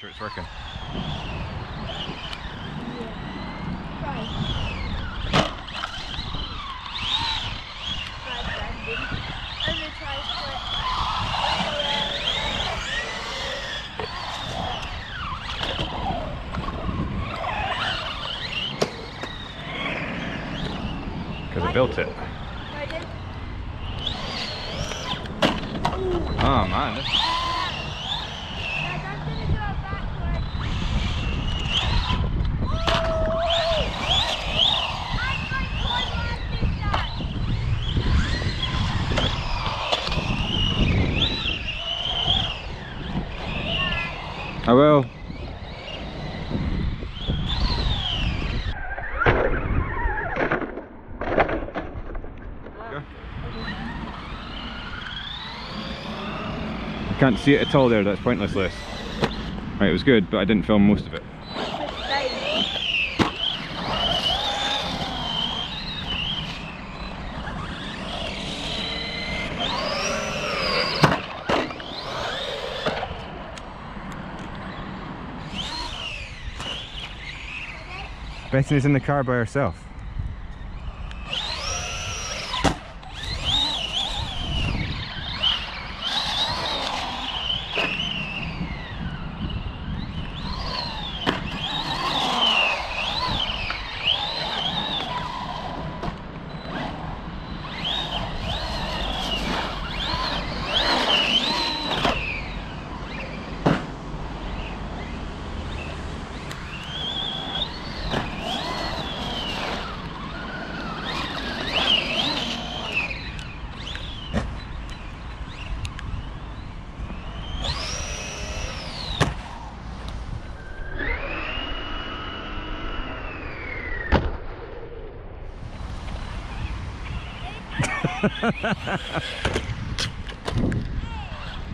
sure it's working. Because I built it. Oh man, I will. I can't see it at all there, that's pointless. Right, it was good, but I didn't film most of it. Bethany's in the car by herself.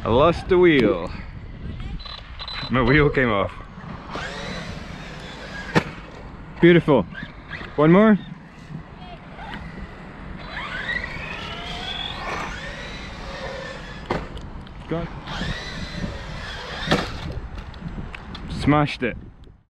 I lost the wheel. My wheel came off. Beautiful. One more? Go. Smashed it.